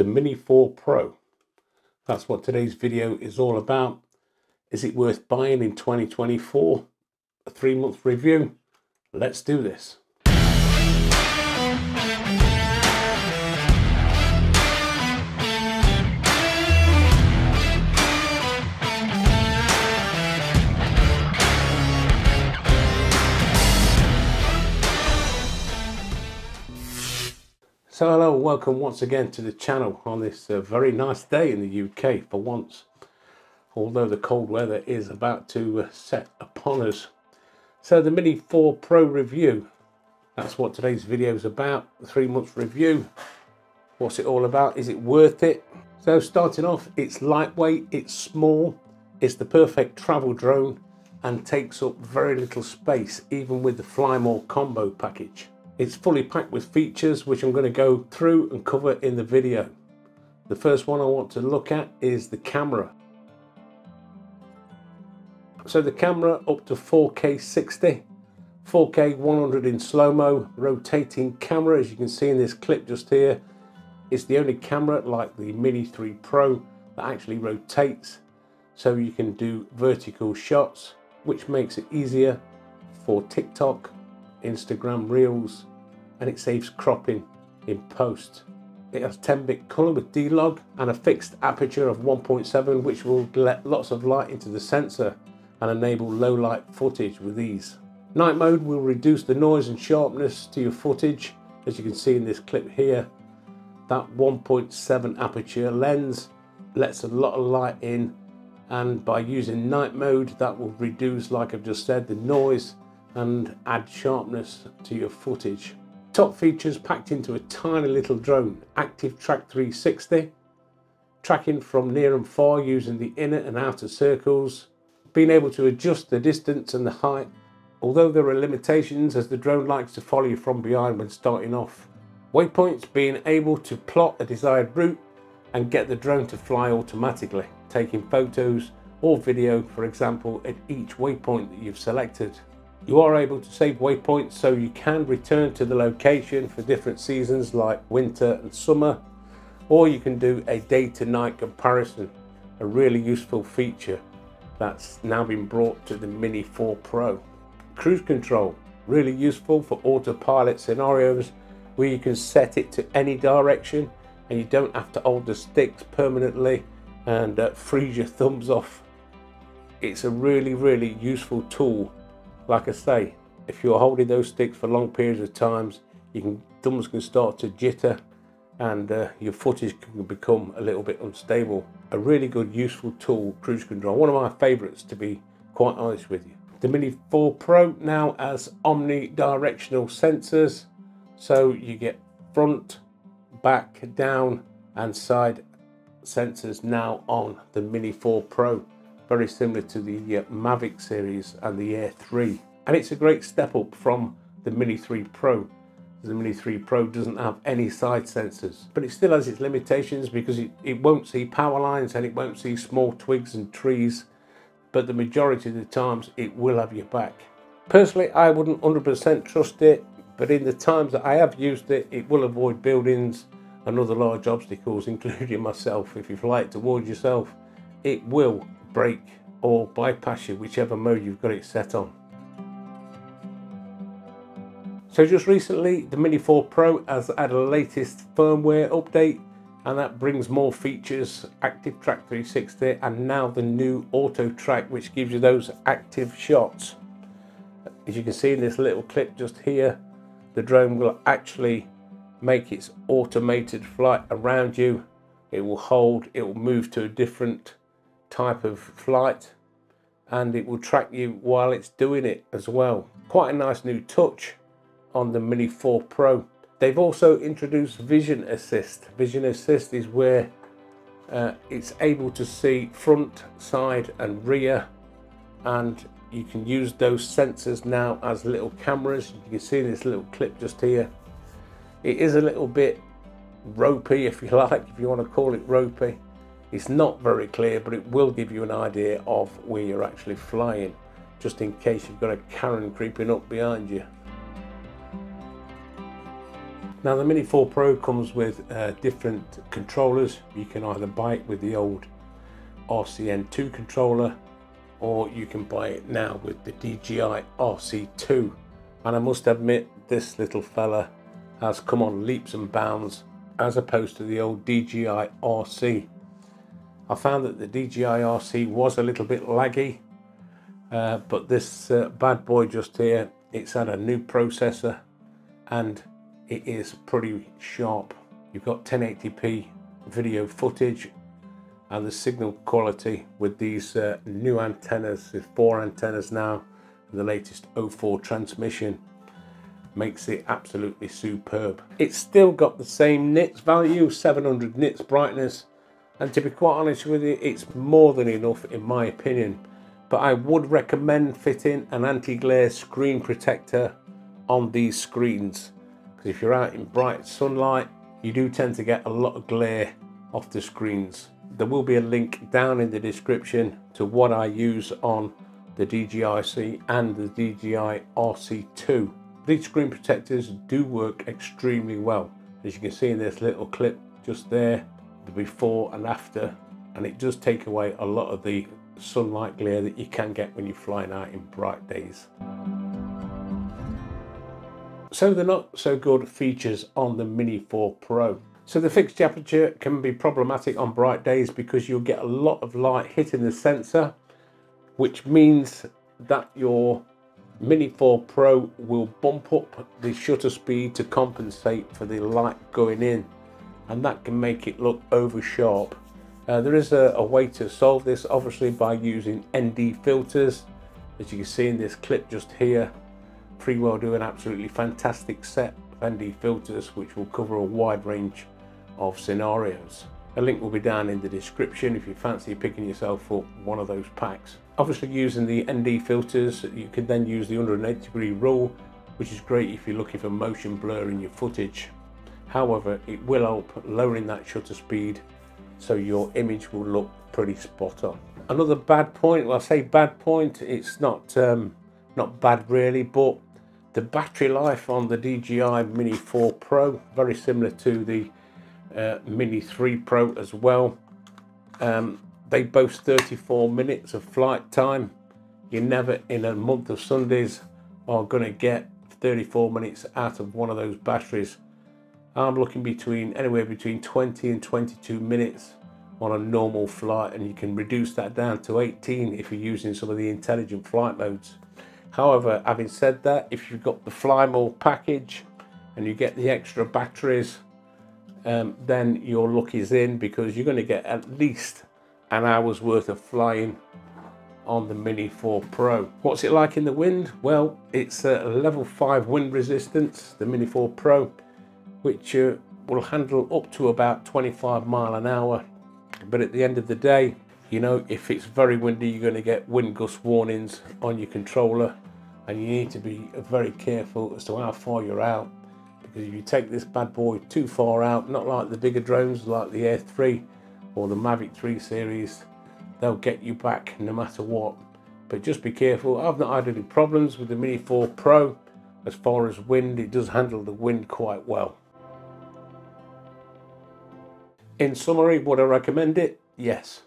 the Mini 4 Pro. That's what today's video is all about. Is it worth buying in 2024? A three month review? Let's do this. So hello, welcome once again to the channel on this uh, very nice day in the UK for once. Although the cold weather is about to uh, set upon us. So the Mini 4 Pro review, that's what today's video is about, the three month review. What's it all about? Is it worth it? So starting off, it's lightweight, it's small, it's the perfect travel drone and takes up very little space even with the Fly More combo package. It's fully packed with features which I'm going to go through and cover in the video. The first one I want to look at is the camera. So the camera up to 4K 60, 4K 100 in slow-mo, rotating camera as you can see in this clip just here. It's the only camera like the Mini 3 Pro that actually rotates so you can do vertical shots which makes it easier for TikTok, Instagram Reels and it saves cropping in post. It has 10-bit colour with D-Log and a fixed aperture of 1.7 which will let lots of light into the sensor and enable low light footage with ease. Night mode will reduce the noise and sharpness to your footage as you can see in this clip here. That 1.7 aperture lens lets a lot of light in and by using night mode that will reduce like I've just said the noise and add sharpness to your footage. Top features packed into a tiny little drone, Active Track 360, tracking from near and far using the inner and outer circles, being able to adjust the distance and the height, although there are limitations as the drone likes to follow you from behind when starting off. Waypoints being able to plot a desired route and get the drone to fly automatically, taking photos or video, for example, at each waypoint that you've selected. You are able to save waypoints so you can return to the location for different seasons like winter and summer, or you can do a day to night comparison, a really useful feature that's now been brought to the Mini 4 Pro. Cruise control, really useful for autopilot scenarios where you can set it to any direction and you don't have to hold the sticks permanently and uh, freeze your thumbs off. It's a really, really useful tool like I say, if you're holding those sticks for long periods of times, you can thumbs can start to jitter and uh, your footage can become a little bit unstable. A really good useful tool, cruise control. One of my favourites to be quite honest with you. The Mini 4 Pro now has omnidirectional sensors. So you get front, back, down and side sensors now on the Mini 4 Pro very similar to the uh, Mavic series and the Air 3. And it's a great step up from the Mini 3 Pro. The Mini 3 Pro doesn't have any side sensors, but it still has its limitations because it, it won't see power lines and it won't see small twigs and trees, but the majority of the times it will have your back. Personally, I wouldn't 100% trust it, but in the times that I have used it, it will avoid buildings and other large obstacles, including myself. If you fly it towards yourself, it will brake or bypass you, whichever mode you've got it set on. So just recently, the Mini 4 Pro has had a latest firmware update and that brings more features, Active Track 360 and now the new Auto Track which gives you those active shots. As you can see in this little clip just here, the drone will actually make its automated flight around you. It will hold, it will move to a different type of flight and it will track you while it's doing it as well. Quite a nice new touch on the Mini 4 Pro. They've also introduced Vision Assist. Vision Assist is where uh, it's able to see front, side and rear and you can use those sensors now as little cameras. You can see this little clip just here. It is a little bit ropey if you like, if you want to call it ropey. It's not very clear, but it will give you an idea of where you're actually flying, just in case you've got a Karen creeping up behind you. Now the Mini 4 Pro comes with uh, different controllers. You can either buy it with the old RC-N2 controller or you can buy it now with the DJI RC2 and I must admit this little fella has come on leaps and bounds as opposed to the old DJI RC. I found that the DJI RC was a little bit laggy uh, but this uh, bad boy just here it's had a new processor and it is pretty sharp. You've got 1080p video footage and the signal quality with these uh, new antennas, there's four antennas now, and the latest O4 transmission makes it absolutely superb. It's still got the same nits value, 700 nits brightness, and to be quite honest with you, it's more than enough in my opinion. But I would recommend fitting an anti-glare screen protector on these screens. Because if you're out in bright sunlight, you do tend to get a lot of glare off the screens there will be a link down in the description to what I use on the DJI RC and the DJI RC2. These screen protectors do work extremely well. As you can see in this little clip just there, the before and after, and it does take away a lot of the sunlight glare that you can get when you're flying out in bright days. So the not so good features on the Mini 4 Pro. So the fixed aperture can be problematic on bright days because you'll get a lot of light hitting the sensor, which means that your Mini 4 Pro will bump up the shutter speed to compensate for the light going in and that can make it look over sharp. Uh, there is a, a, way to solve this obviously by using ND filters as you can see in this clip just here Freewell do an absolutely fantastic set of ND filters which will cover a wide range of scenarios. A link will be down in the description if you fancy picking yourself up one of those packs. Obviously using the ND filters, you can then use the 180 degree rule, which is great if you're looking for motion blur in your footage. However, it will help lowering that shutter speed so your image will look pretty spot on. Another bad point, well I say bad point, it's not, um, not bad really, but the battery life on the DJI Mini 4 Pro, very similar to the uh, Mini 3 Pro as well. Um, they boast 34 minutes of flight time. You never in a month of Sundays are going to get 34 minutes out of one of those batteries. I'm looking between anywhere between 20 and 22 minutes on a normal flight and you can reduce that down to 18 if you're using some of the intelligent flight modes. However, having said that, if you've got the FlyMore package and you get the extra batteries um, then your luck is in because you're going to get at least an hour's worth of flying on the Mini 4 Pro. What's it like in the wind? Well, it's a level 5 wind resistance, the Mini 4 Pro, which uh, will handle up to about 25 mile an hour. But at the end of the day, you know, if it's very windy, you're going to get wind gust warnings on your controller and you need to be very careful as to how far you're out because if you take this bad boy too far out, not like the bigger drones like the Air 3 or the Mavic 3 series, they'll get you back no matter what. But just be careful. I've not had any problems with the Mini 4 Pro. As far as wind, it does handle the wind quite well. In summary, would I recommend it? Yes.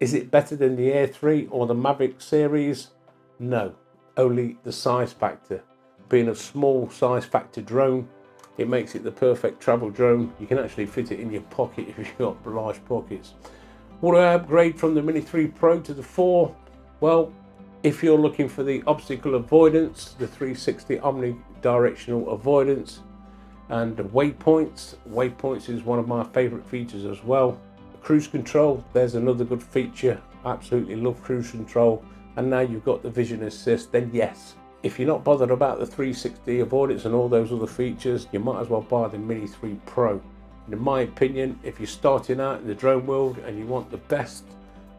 Is it better than the Air 3 or the Mavic series? No, only the size factor. Being a small size factor drone, it makes it the perfect travel drone. You can actually fit it in your pocket if you've got large pockets. Would I upgrade from the Mini 3 Pro to the 4? Well, if you're looking for the obstacle avoidance, the 360 omnidirectional avoidance, and waypoints. Waypoints is one of my favorite features as well. Cruise control, there's another good feature. Absolutely love cruise control. And now you've got the vision assist, then yes, if you're not bothered about the 360 avoidance and all those other features, you might as well buy the Mini 3 Pro. And in my opinion, if you're starting out in the drone world and you want the best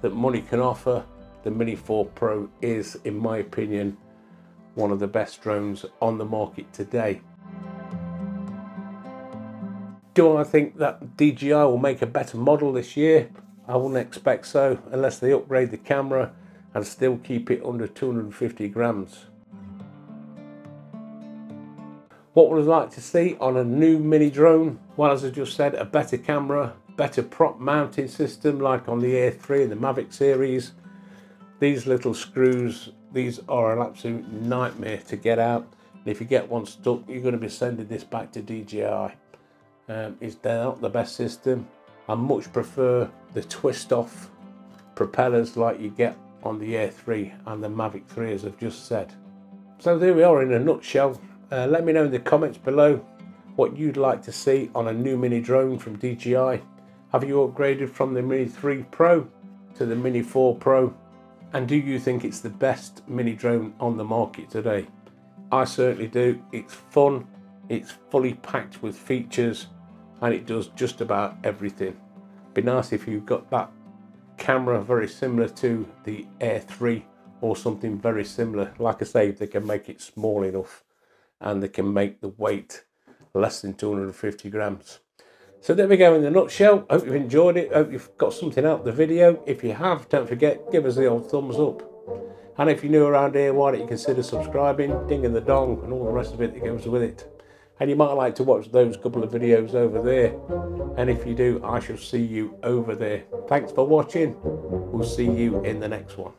that money can offer, the Mini 4 Pro is, in my opinion, one of the best drones on the market today. Do I think that DJI will make a better model this year? I wouldn't expect so, unless they upgrade the camera and still keep it under 250 grams. What would I like to see on a new mini drone? Well, as I just said, a better camera, better prop mounting system like on the Air 3 and the Mavic series. These little screws, these are an absolute nightmare to get out. And if you get one stuck, you're going to be sending this back to DJI. Um, it's not the best system. I much prefer the twist off propellers like you get on the Air 3 and the Mavic 3 as I've just said. So there we are in a nutshell. Uh, let me know in the comments below what you'd like to see on a new mini drone from DJI. Have you upgraded from the Mini 3 Pro to the Mini 4 Pro? And do you think it's the best mini drone on the market today? I certainly do. It's fun, it's fully packed with features, and it does just about everything. Be nice if you've got that camera very similar to the Air 3 or something very similar. Like I say, if they can make it small enough and they can make the weight less than 250 grams. So there we go in the nutshell. Hope you've enjoyed it. Hope you've got something out of the video. If you have, don't forget, give us the old thumbs up. And if you're new around here, why don't you consider subscribing, dinging the dong, and all the rest of it that goes with it and you might like to watch those couple of videos over there. And if you do I shall see you over there. Thanks for watching. We'll see you in the next one.